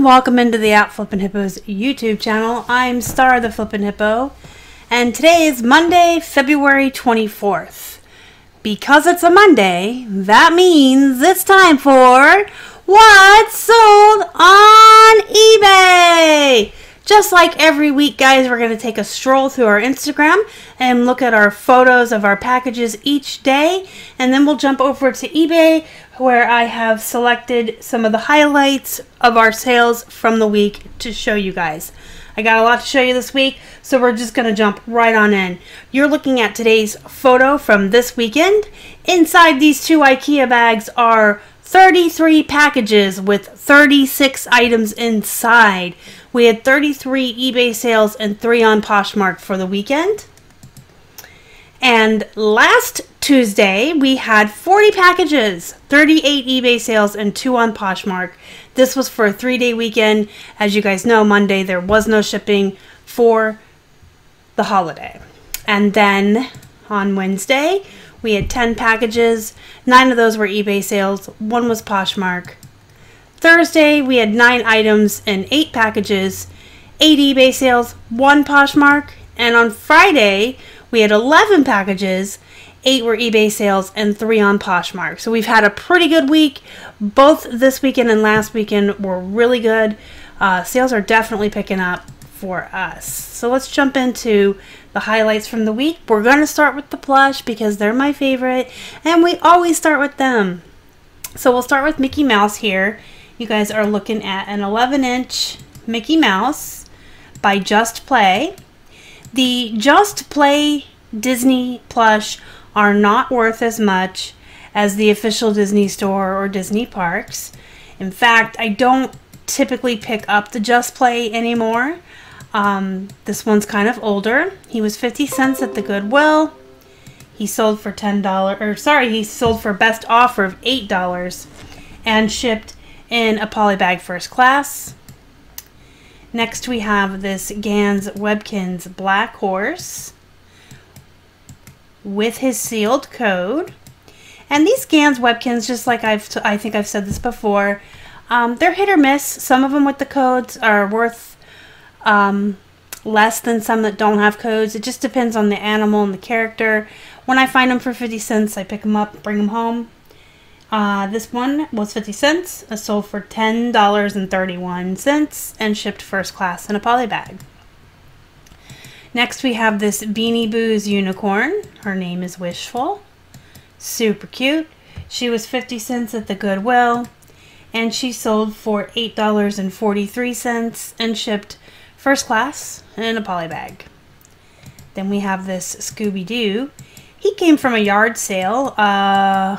and welcome into the Out Flippin' Hippos YouTube channel. I'm Star the Flippin' Hippo, and today is Monday, February 24th. Because it's a Monday, that means it's time for What's Sold on eBay! Just like every week, guys, we're going to take a stroll through our Instagram and look at our photos of our packages each day. And then we'll jump over to eBay where I have selected some of the highlights of our sales from the week to show you guys. I got a lot to show you this week, so we're just going to jump right on in. You're looking at today's photo from this weekend. Inside these two IKEA bags are 33 packages with 36 items inside. We had 33 eBay sales and 3 on Poshmark for the weekend. And last Tuesday, we had 40 packages, 38 eBay sales, and 2 on Poshmark. This was for a three day weekend. As you guys know, Monday there was no shipping for the holiday. And then on Wednesday, we had 10 packages. Nine of those were eBay sales, one was Poshmark. Thursday, we had nine items and eight packages, eight eBay sales, one Poshmark. And on Friday, we had 11 packages, eight were eBay sales, and three on Poshmark. So we've had a pretty good week. Both this weekend and last weekend were really good. Uh, sales are definitely picking up for us. So let's jump into the highlights from the week. We're going to start with the plush because they're my favorite, and we always start with them. So we'll start with Mickey Mouse here. You guys are looking at an 11 inch Mickey Mouse by Just Play. The Just Play Disney plush are not worth as much as the official Disney store or Disney parks. In fact, I don't typically pick up the Just Play anymore. Um, this one's kind of older. He was 50 cents at the Goodwill. He sold for $10, or sorry, he sold for best offer of $8 and shipped in a polybag first class. Next we have this Ganz Webkinz Black Horse with his sealed code. And these Ganz Webkinz, just like I've, I think I've said this before, um, they're hit or miss. Some of them with the codes are worth um, less than some that don't have codes. It just depends on the animal and the character. When I find them for 50 cents, I pick them up, bring them home. Uh, this one was 50 cents, sold for $10.31 and shipped first class in a poly bag. Next we have this Beanie Boos unicorn. Her name is Wishful. Super cute. She was 50 cents at the Goodwill and she sold for $8.43 and shipped first class in a poly bag. Then we have this Scooby Doo. He came from a yard sale. Uh,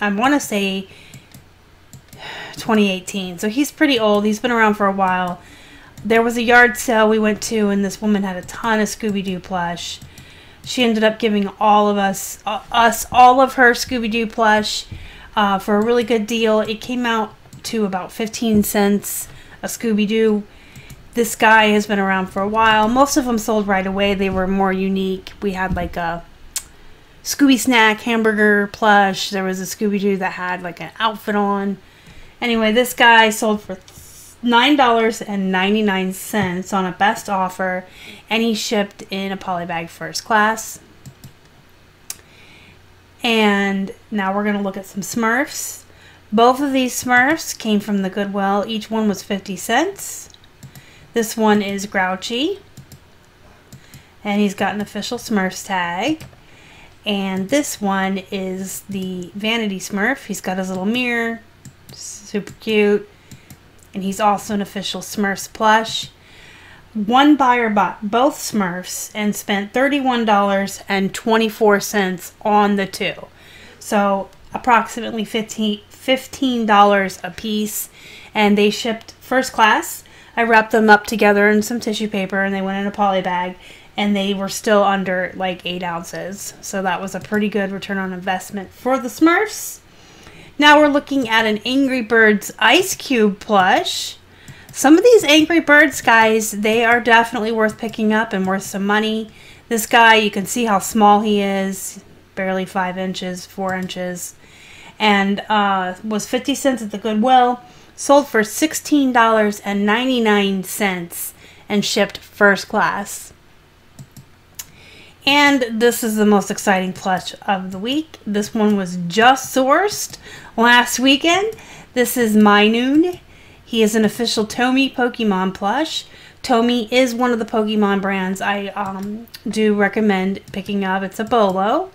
I want to say 2018. So he's pretty old. He's been around for a while. There was a yard sale we went to, and this woman had a ton of Scooby Doo plush. She ended up giving all of us, uh, us, all of her Scooby Doo plush uh, for a really good deal. It came out to about 15 cents a Scooby Doo. This guy has been around for a while. Most of them sold right away. They were more unique. We had like a Scooby Snack hamburger plush. There was a Scooby Doo that had like an outfit on. Anyway, this guy sold for $9.99 on a best offer and he shipped in a polybag first class. And now we're going to look at some Smurfs. Both of these Smurfs came from the Goodwill. Each one was 50 cents. This one is Grouchy. And he's got an official Smurfs tag. And this one is the Vanity Smurf. He's got his little mirror. Super cute. And he's also an official Smurfs plush. One buyer bought both Smurfs and spent $31.24 on the two. So approximately 15 $15 a piece. And they shipped first class. I wrapped them up together in some tissue paper and they went in a poly bag and they were still under like eight ounces. So that was a pretty good return on investment for the Smurfs. Now we're looking at an Angry Birds Ice Cube plush. Some of these Angry Birds guys, they are definitely worth picking up and worth some money. This guy, you can see how small he is, barely five inches, four inches, and uh, was 50 cents at the Goodwill. sold for $16.99 and shipped first class. And this is the most exciting plush of the week. This one was just sourced last weekend. This is Minun. He is an official Tomy Pokemon plush. Tomy is one of the Pokemon brands I um, do recommend picking up. It's a Bolo.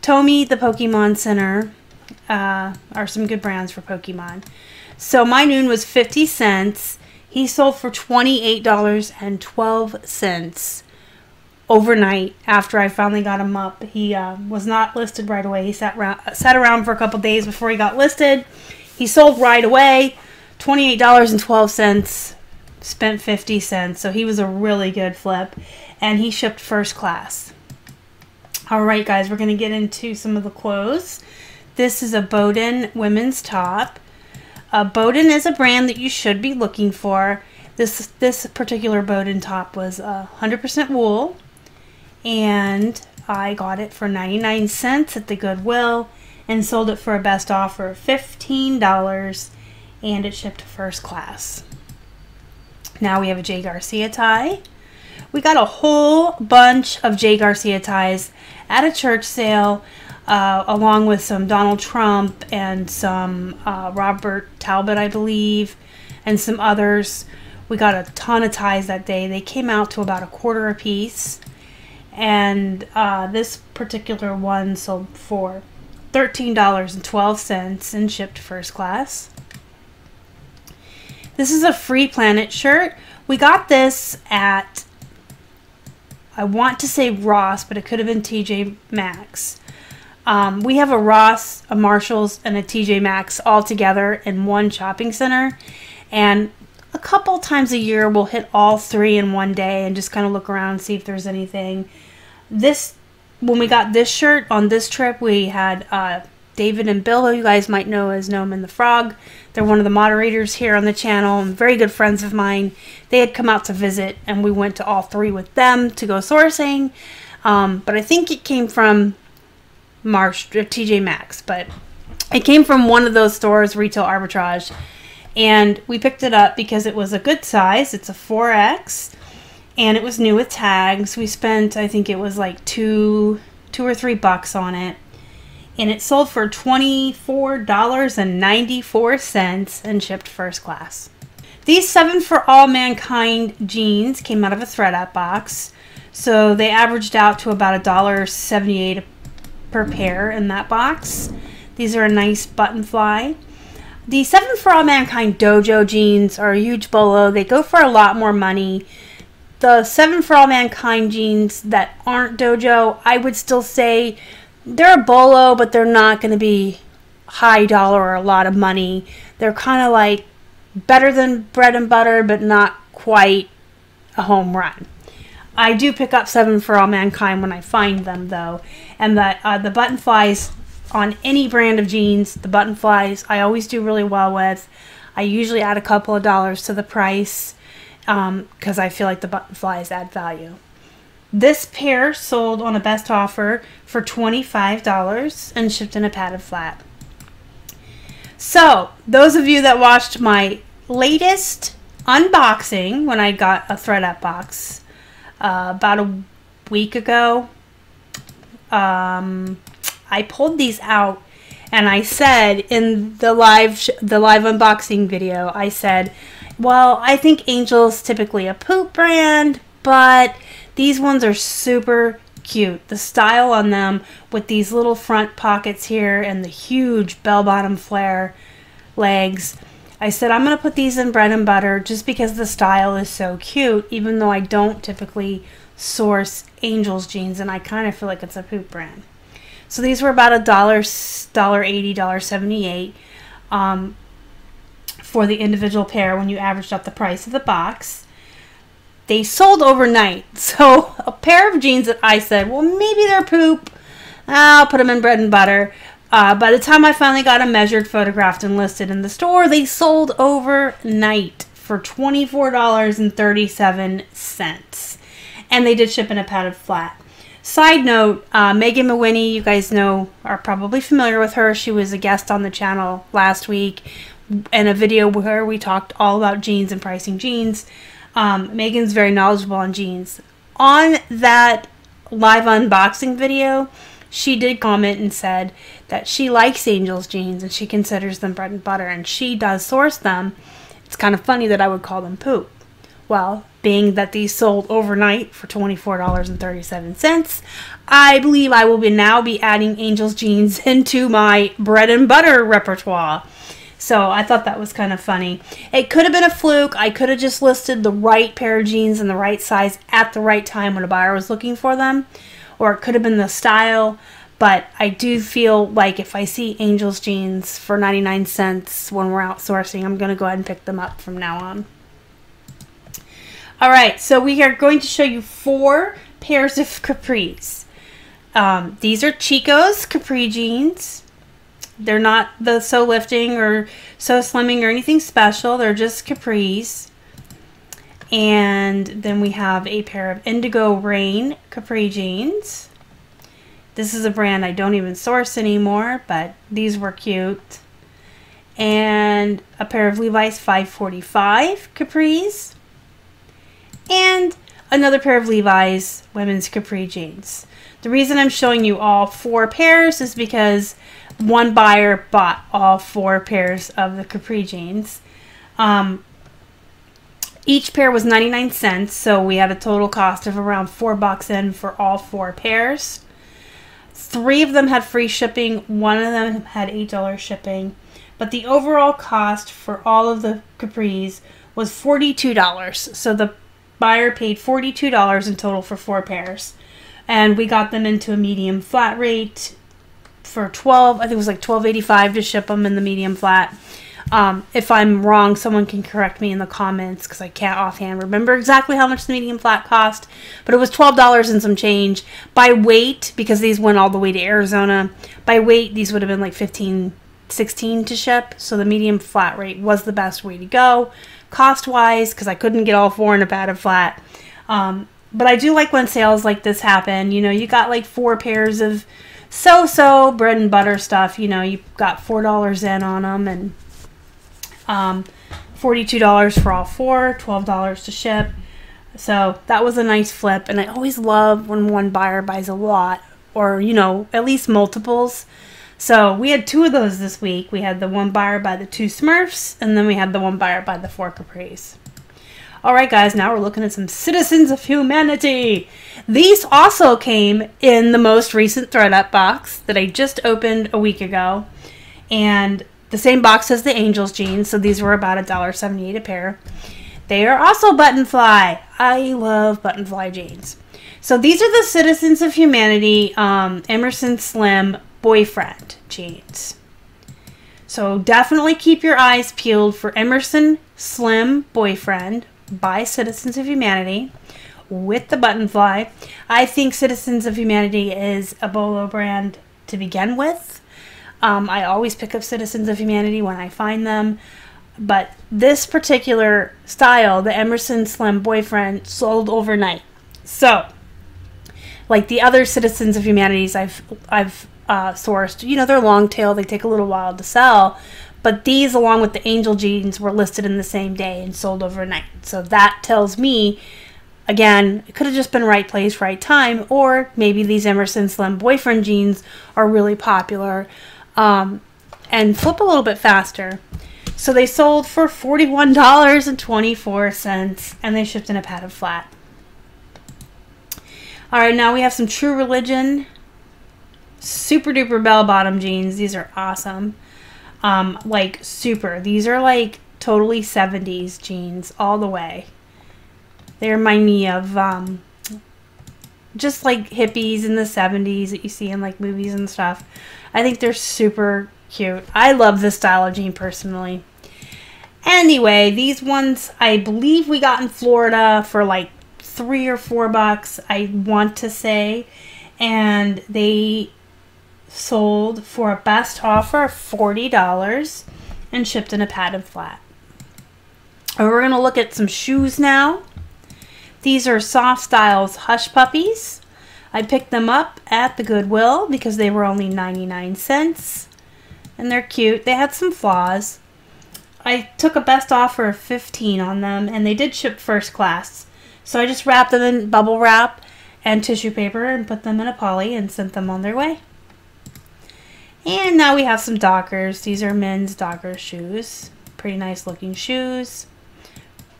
Tomy, the Pokemon Center, uh, are some good brands for Pokemon. So Minun was 50 cents. He sold for $28.12 overnight after I finally got him up. He uh, was not listed right away. He sat around, sat around for a couple days before he got listed. He sold right away, $28.12, spent 50 cents. So he was a really good flip. And he shipped first class. All right, guys, we're going to get into some of the clothes. This is a Boden women's top. Uh, Boden is a brand that you should be looking for. This this particular Boden top was 100% uh, wool, and I got it for 99 cents at the Goodwill and sold it for a best offer of $15 and it shipped first class. Now we have a Jerry Garcia tie. We got a whole bunch of Jerry Garcia ties at a church sale uh, along with some Donald Trump and some uh, Robert Talbot, I believe, and some others. We got a ton of ties that day. They came out to about a quarter a piece. And uh, this particular one sold for $13.12 and shipped first class. This is a Free Planet shirt. We got this at, I want to say Ross, but it could have been TJ Maxx. Um, we have a Ross, a Marshalls, and a TJ Maxx all together in one shopping center. And a couple times a year, we'll hit all three in one day and just kind of look around see if there's anything. This, when we got this shirt on this trip, we had uh, David and Bill, who you guys might know as Gnome and the Frog. They're one of the moderators here on the channel, and very good friends of mine. They had come out to visit, and we went to all three with them to go sourcing. Um, but I think it came from Marsh, uh, TJ Maxx, but it came from one of those stores, Retail Arbitrage, and we picked it up because it was a good size. It's a 4X, and it was new with tags. We spent, I think it was like two, two or three bucks on it, and it sold for $24.94 and shipped first class. These seven for all mankind jeans came out of a thredUP box, so they averaged out to about a dollar seventy-eight per pair in that box. These are a nice button fly. The 7 for All Mankind Dojo jeans are a huge bolo. They go for a lot more money. The 7 for All Mankind jeans that aren't Dojo, I would still say they're a bolo, but they're not going to be high dollar or a lot of money. They're kind of like better than bread and butter, but not quite a home run. I do pick up Seven for All Mankind when I find them, though, and the uh, the button flies on any brand of jeans. The button flies I always do really well with. I usually add a couple of dollars to the price because um, I feel like the button flies add value. This pair sold on a best offer for $25 and shipped in a padded flat. So, those of you that watched my latest unboxing when I got a thredUP box, uh, about a week ago. Um, I pulled these out and I said in the live the live unboxing video, I said, "Well, I think Angel's typically a poop brand, but these ones are super cute. The style on them with these little front pockets here and the huge bell-bottom flare legs." I said, I'm going to put these in bread and butter just because the style is so cute, even though I don't typically source Angels jeans and I kind of feel like it's a poop brand. So these were about a dollar, dollar eighty, dollar seventy-eight um, for the individual pair when you averaged up the price of the box. They sold overnight. So a pair of jeans that I said, well, maybe they're poop. I'll put them in bread and butter. Uh, by the time I finally got them measured, photographed, and listed in the store, they sold overnight for $24.37. And they did ship in a padded flat. Side note, uh, Megan McWhinney, you guys know, are probably familiar with her. She was a guest on the channel last week. In a video where we talked all about jeans and pricing jeans. Um, Megan's very knowledgeable on jeans. On that live unboxing video, she did comment and said that she likes Angel's jeans and she considers them bread and butter and she does source them. It's kind of funny that I would call them poop. Well, being that these sold overnight for $24.37, I believe I will be now be adding Angel's jeans into my bread and butter repertoire. So I thought that was kind of funny. It could have been a fluke. I could have just listed the right pair of jeans in the right size at the right time when a buyer was looking for them or it could have been the style. But I do feel like if I see Angels jeans for 99 cents when we're outsourcing, I'm going to go ahead and pick them up from now on. All right, so we are going to show you four pairs of capris. Um, these are Chico's capri jeans. They're not the so lifting or so slimming or anything special. They're just capris. And then we have a pair of Indigo Rain Capri Jeans. This is a brand I don't even source anymore, but these were cute. And a pair of Levi's 545 Capris. And another pair of Levi's women's Capri Jeans. The reason I'm showing you all four pairs is because one buyer bought all four pairs of the Capri Jeans. Um, each pair was 99 cents, so we had a total cost of around 4 bucks in for all four pairs. Three of them had free shipping, one of them had $8 shipping, but the overall cost for all of the capris was $42. So the buyer paid $42 in total for four pairs. And we got them into a medium flat rate for 12, I think it was like 12.85 to ship them in the medium flat. Um, if I'm wrong, someone can correct me in the comments because I can't offhand remember exactly how much the medium flat cost. But it was $12 and some change. By weight, because these went all the way to Arizona, by weight, these would have been like 15 16 to ship. So the medium flat rate was the best way to go. Cost wise, because I couldn't get all four in a padded flat. Um, but I do like when sales like this happen. You know, you got like four pairs of so so bread and butter stuff. You know, you got $4 in on them and um, $42 for all four, $12 to ship. So that was a nice flip. And I always love when one buyer buys a lot or, you know, at least multiples. So we had two of those this week. We had the one buyer by the two Smurfs, and then we had the one buyer by the four Capris. All right, guys, now we're looking at some Citizens of Humanity. These also came in the most recent ThredUp box that I just opened a week ago. And the same box as the Angels jeans, so these were about $1.78 a pair. They are also button fly. I love button fly jeans. So these are the Citizens of Humanity um, Emerson Slim boyfriend jeans. So definitely keep your eyes peeled for Emerson Slim Boyfriend by Citizens of Humanity with the button fly. I think Citizens of Humanity is a Bolo brand to begin with. Um, I always pick up Citizens of Humanity when I find them. But this particular style, the Emerson Slim Boyfriend, sold overnight. So, like the other Citizens of Humanities I've I've uh, sourced, you know, they're long tail. They take a little while to sell. But these, along with the Angel jeans, were listed in the same day and sold overnight. So that tells me, again, it could have just been right place, right time, or maybe these Emerson Slim Boyfriend jeans are really popular um, and flip a little bit faster. So they sold for $41.24 and they shipped in a padded flat. All right, now we have some True Religion super duper bell bottom jeans. These are awesome. Um, like super. These are like totally 70s jeans all the way. They remind me of um, just like hippies in the 70s that you see in like movies and stuff. I think they're super cute. I love this style of jean personally. Anyway, these ones I believe we got in Florida for like three or four bucks, I want to say. And they sold for a best offer of $40 and shipped in a padded flat. And we're going to look at some shoes now. These are Soft Styles Hush Puppies. I picked them up at the Goodwill because they were only 99 cents. And they're cute. They had some flaws. I took a best offer of 15 on them and they did ship first class. So I just wrapped them in bubble wrap and tissue paper and put them in a poly and sent them on their way. And now we have some Dockers. These are men's Docker shoes. Pretty nice looking shoes.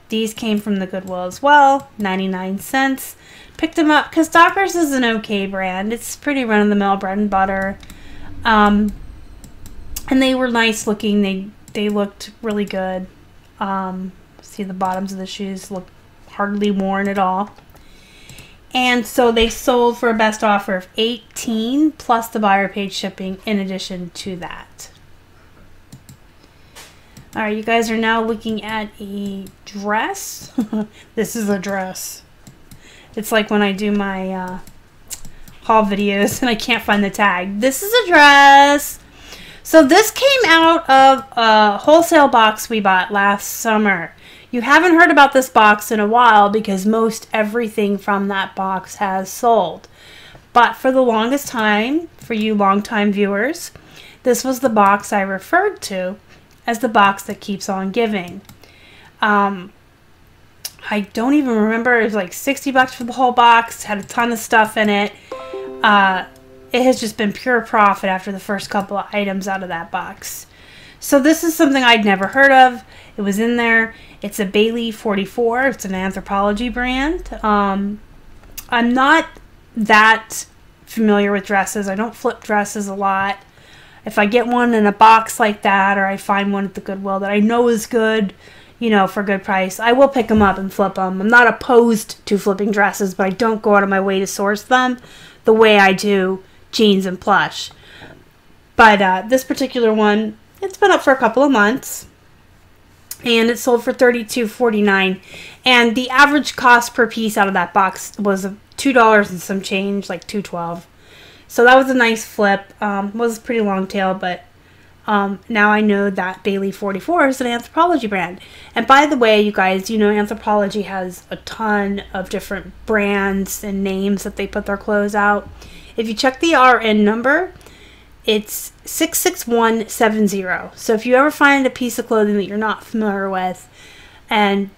These came from the Goodwill as well, 99 cents. Picked them up because Dockers is an okay brand. It's pretty run of the mill bread and butter. Um, and they were nice looking. They they looked really good. Um, see the bottoms of the shoes look hardly worn at all. And so they sold for a best offer of 18 plus the buyer paid shipping in addition to that. All right, you guys are now looking at a dress. this is a dress. It's like when I do my uh, haul videos and I can't find the tag. This is a dress. So this came out of a wholesale box we bought last summer. You haven't heard about this box in a while because most everything from that box has sold. But for the longest time, for you longtime viewers, this was the box I referred to as the box that keeps on giving. Um, I don't even remember. It was like 60 bucks for the whole box, had a ton of stuff in it. Uh, it has just been pure profit after the first couple of items out of that box. So this is something I'd never heard of. It was in there. It's a Bailey 44. It's an Anthropologie brand. Um, I'm not that familiar with dresses. I don't flip dresses a lot. If I get one in a box like that or I find one at the Goodwill that I know is good, you know, for a good price, I will pick them up and flip them. I'm not opposed to flipping dresses, but I don't go out of my way to source them the way I do jeans and plush. But uh, this particular one, it's been up for a couple of months and it sold for $32.49 and the average cost per piece out of that box was $2 and some change like 212 so that was a nice flip um, was pretty long tail but um, now I know that Bailey 44 is an Anthropologie brand. And by the way, you guys, you know Anthropologie has a ton of different brands and names that they put their clothes out. If you check the RN number, it's 66170. So if you ever find a piece of clothing that you're not familiar with and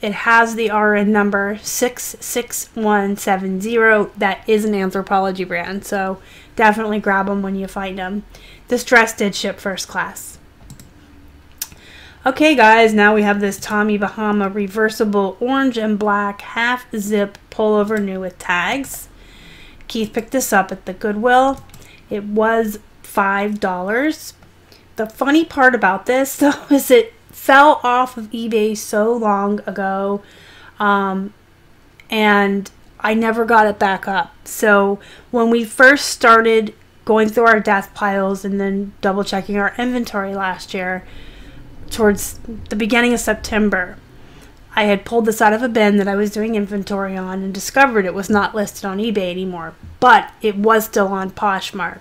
it has the RN number 66170, that is an Anthropologie brand. So definitely grab them when you find them. This dress did ship first class. Okay guys, now we have this Tommy Bahama reversible orange and black half zip pullover new with tags. Keith picked this up at the Goodwill. It was $5. The funny part about this, though, is it fell off of eBay so long ago. Um, and I never got it back up. So when we first started going through our death piles and then double checking our inventory last year, towards the beginning of September, I had pulled this out of a bin that I was doing inventory on and discovered it was not listed on eBay anymore, but it was still on Poshmark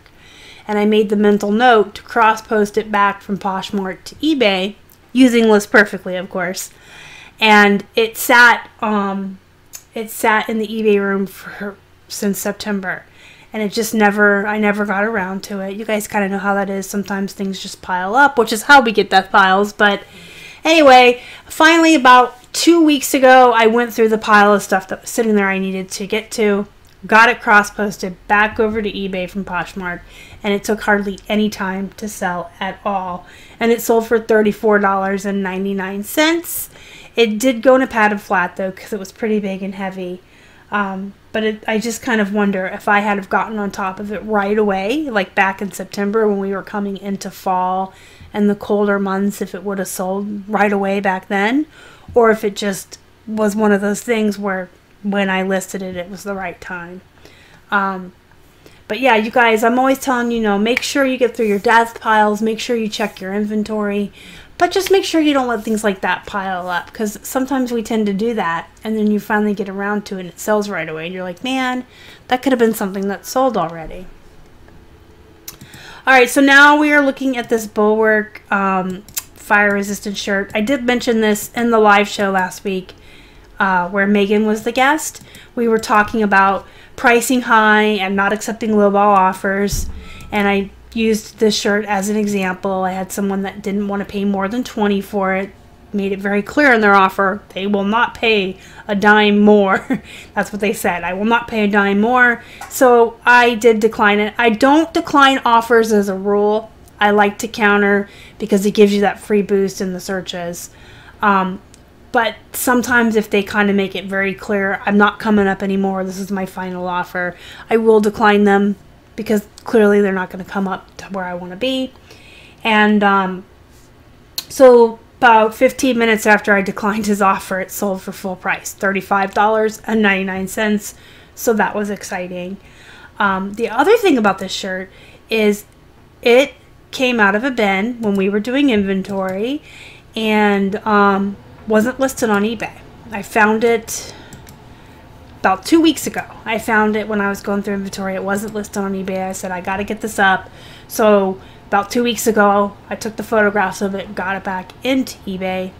and I made the mental note to cross post it back from Poshmark to eBay using List Perfectly, of course. And it sat um, it sat in the eBay room for since September. And it just never, I never got around to it. You guys kind of know how that is. Sometimes things just pile up, which is how we get death piles. But anyway, finally, about two weeks ago, I went through the pile of stuff that was sitting there I needed to get to got it cross posted back over to eBay from Poshmark, and it took hardly any time to sell at all. And it sold for $34.99. It did go in a padded flat though, because it was pretty big and heavy. Um, but it, I just kind of wonder if I had have gotten on top of it right away, like back in September when we were coming into fall and the colder months, if it would have sold right away back then, or if it just was one of those things where when I listed it, it was the right time. Um, but yeah, you guys, I'm always telling you, you know, make sure you get through your death piles, make sure you check your inventory, but just make sure you don't let things like that pile up because sometimes we tend to do that and then you finally get around to it and it sells right away and you're like, man, that could have been something that sold already. All right, so now we are looking at this Bulwark um, fire resistant shirt. I did mention this in the live show last week uh, where Megan was the guest. We were talking about pricing high and not accepting lowball offers. And I used this shirt as an example. I had someone that didn't want to pay more than 20 for it. Made it very clear in their offer they will not pay a dime more. That's what they said. I will not pay a dime more. So I did decline it. I don't decline offers as a rule. I like to counter because it gives you that free boost in the searches. Um, but sometimes if they kind of make it very clear, I'm not coming up anymore, this is my final offer, I will decline them because clearly they're not going to come up to where I want to be. And um, so about 15 minutes after I declined his offer, it sold for full price $35.99. So that was exciting. Um, the other thing about this shirt is it came out of a bin when we were doing inventory and um, wasn't listed on eBay. I found it about two weeks ago. I found it when I was going through inventory. It wasn't listed on eBay. I said, I got to get this up. So about two weeks ago, I took the photographs of it, got it back into eBay,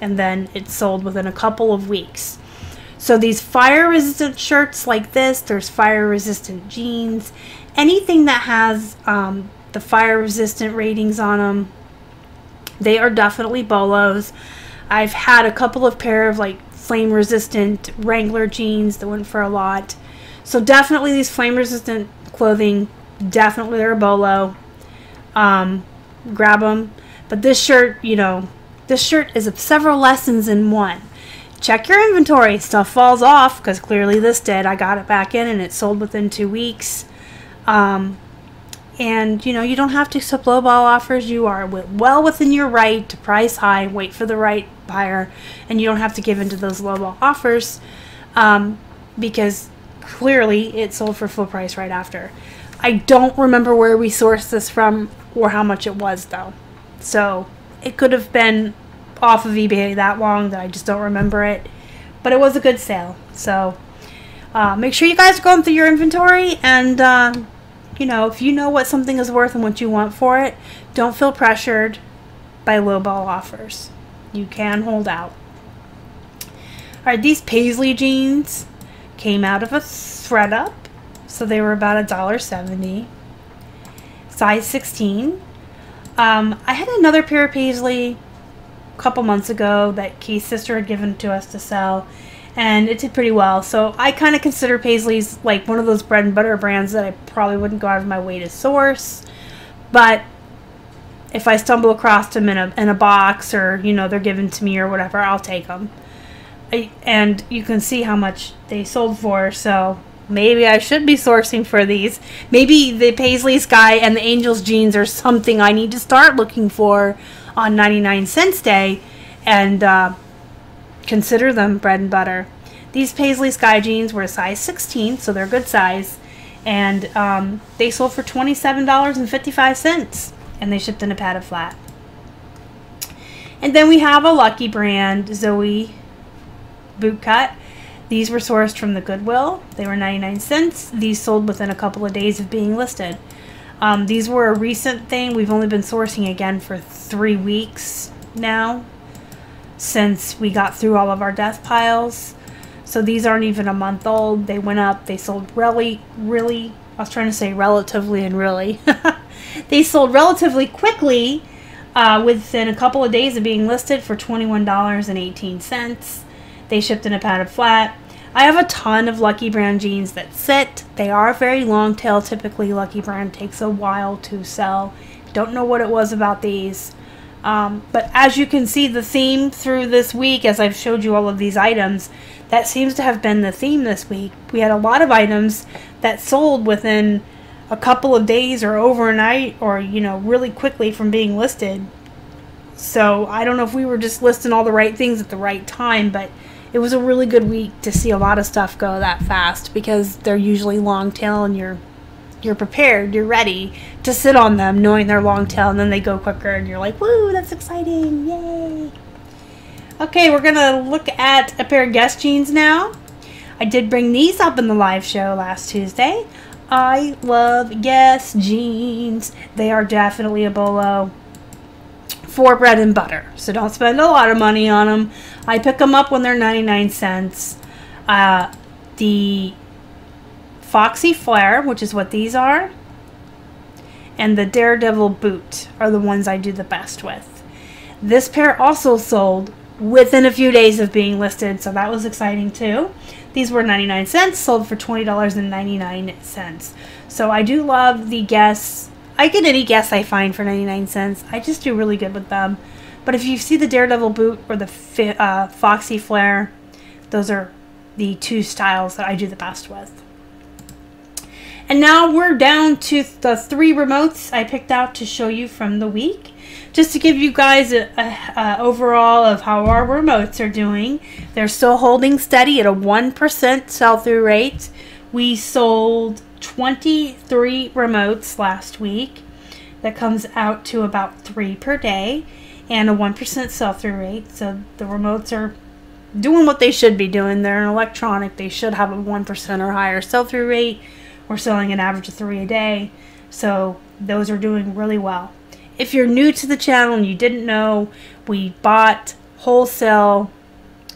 and then it sold within a couple of weeks. So these fire resistant shirts like this, there's fire resistant jeans, anything that has um, the fire resistant ratings on them, they are definitely bolos. I've had a couple of pair of like flame resistant Wrangler jeans that went for a lot. So definitely these flame resistant clothing, definitely they're a bolo. Um, grab them. But this shirt, you know, this shirt is several lessons in one. Check your inventory. Stuff falls off because clearly this did. I got it back in and it sold within two weeks. Um, and you know you don't have to accept lowball offers. You are well within your right to price high wait for the right buyer and you don't have to give into those lowball offers um, because clearly it sold for full price right after. I don't remember where we sourced this from or how much it was though. So it could have been off of ebay that long that i just don't remember it but it was a good sale. So uh, make sure you guys are going through your inventory and uh, you know, if you know what something is worth and what you want for it, don't feel pressured by lowball offers. You can hold out. All right, these Paisley jeans came out of a thredUP, so they were about a dollar seventy. Size 16. Um, I had another pair of Paisley a couple months ago that Keith's sister had given to us to sell, and it did pretty well. So I kind of consider Paisley's like one of those bread and butter brands that I probably wouldn't go out of my way to source. But if I stumble across them in a, in a box or, you know, they're given to me or whatever, I'll take them. I, and you can see how much they sold for, so maybe I should be sourcing for these. Maybe the Paisley Sky and the Angels jeans are something I need to start looking for on 99 cents day. And, uh, Consider them bread and butter. These Paisley Sky jeans were a size 16, so they're a good size, and um, they sold for $27.55, and they shipped in a padded flat. And then we have a Lucky Brand Zoe boot cut. These were sourced from the Goodwill. They were 99 cents. These sold within a couple of days of being listed. Um, these were a recent thing. We've only been sourcing again for three weeks now since we got through all of our death piles. So these aren't even a month old. They went up. They sold really, really, I was trying to say relatively and really. they sold relatively quickly uh, within a couple of days of being listed for $21.18. They shipped in a padded flat. I have a ton of Lucky Brand jeans that sit. They are very long tail. Typically, Lucky Brand takes a while to sell. Don't know what it was about these. Um, but as you can see, the theme through this week, as I've showed you all of these items, that seems to have been the theme this week. We had a lot of items that sold within a couple of days or overnight or, you know, really quickly from being listed. So I don't know if we were just listing all the right things at the right time, but it was a really good week to see a lot of stuff go that fast because they're usually long tail and you're you're prepared, you're ready to sit on them knowing they're long tail and then they go quicker and you're like, woo, that's exciting, yay. Okay, we're gonna look at a pair of Guess jeans now. I did bring these up in the live show last Tuesday. I love Guess jeans. They are definitely a bolo for bread and butter. So don't spend a lot of money on them. I pick them up when they're 99 cents. Uh, the Foxy Flare, which is what these are, and the Daredevil boot are the ones I do the best with. This pair also sold within a few days of being listed, so that was exciting too. These were 99 cents, sold for $20.99. So I do love the Guess. I get any Guess I find for 99 cents. I just do really good with them. But if you see the Daredevil boot or the uh, Foxy Flare, those are the two styles that I do the best with. And now we're down to the three remotes I picked out to show you from the week. Just to give you guys a, a, a overall of how our remotes are doing. They're still holding steady at a 1% sell-through rate. We sold 23 remotes last week. That comes out to about three per day and a 1% sell-through rate. So the remotes are doing what they should be doing. They're an electronic. They should have a 1% or higher sell-through rate. We're selling an average of three a day. So those are doing really well. If you're new to the channel and you didn't know, we bought wholesale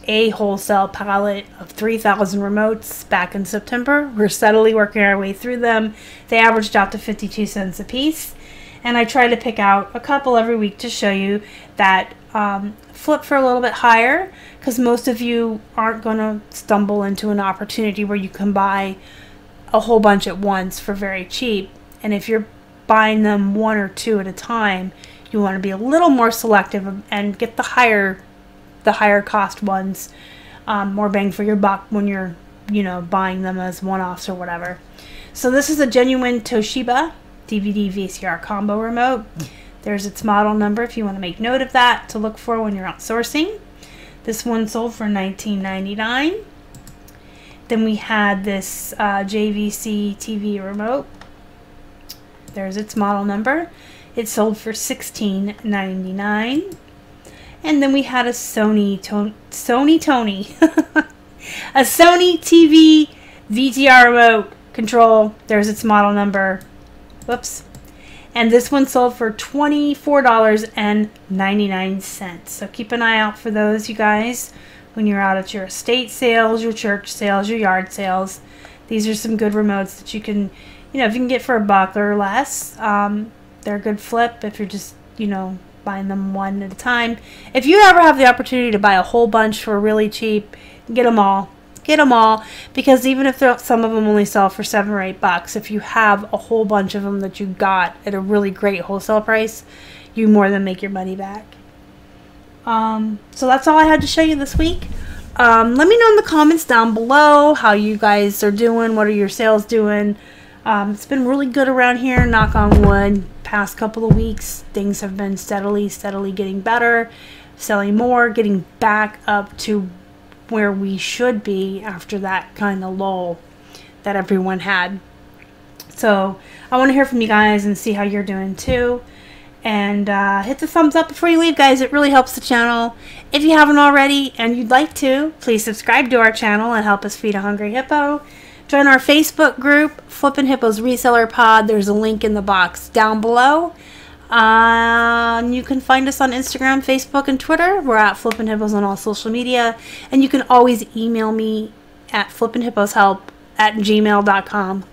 a wholesale pallet of 3,000 remotes back in September. We're steadily working our way through them. They averaged out to 52 cents a piece. And I try to pick out a couple every week to show you that um, flip for a little bit higher because most of you aren't going to stumble into an opportunity where you can buy a whole bunch at once for very cheap. And if you're buying them one or two at a time, you want to be a little more selective and get the higher the higher cost ones um, more bang for your buck when you're you know buying them as one-offs or whatever. So this is a genuine toshiba dvd vcr combo remote. There's its model number if you want to make note of that to look for when you're outsourcing. This one sold for 19.99 then we had this uh, JVC TV remote. There's its model number. It sold for $16.99. And then we had a Sony to Sony Tony. a Sony TV VTR remote control. There's its model number. Whoops. And this one sold for $24.99. So keep an eye out for those, you guys when you're out at your estate sales, your church sales, your yard sales. These are some good remotes that you can, you know, if you can get for a buck or less, um, they're a good flip if you're just, you know, buying them one at a time. If you ever have the opportunity to buy a whole bunch for really cheap, get them all. Get them all because even if some of them only sell for seven or eight bucks, if you have a whole bunch of them that you got at a really great wholesale price, you more than make your money back. Um, so that's all I had to show you this week. Um, let me know in the comments down below how you guys are doing. What are your sales doing? Um, it's been really good around here, knock on wood. Past couple of weeks, things have been steadily, steadily getting better, selling more, getting back up to where we should be after that kind of lull that everyone had. So I want to hear from you guys and see how you're doing too. And uh, hit the thumbs up before you leave, guys. It really helps the channel. If you haven't already and you'd like to, please subscribe to our channel and help us feed a hungry hippo. Join our Facebook group, Flippin' Hippos Reseller Pod. There's a link in the box down below. Uh, you can find us on Instagram, Facebook, and Twitter. We're at Flippin' Hippos on all social media. And you can always email me at flippinhipposhelp at gmail.com.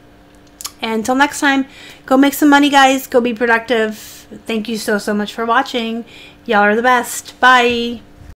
And until next time, go make some money, guys. Go be productive Thank you so, so much for watching. Y'all are the best. Bye.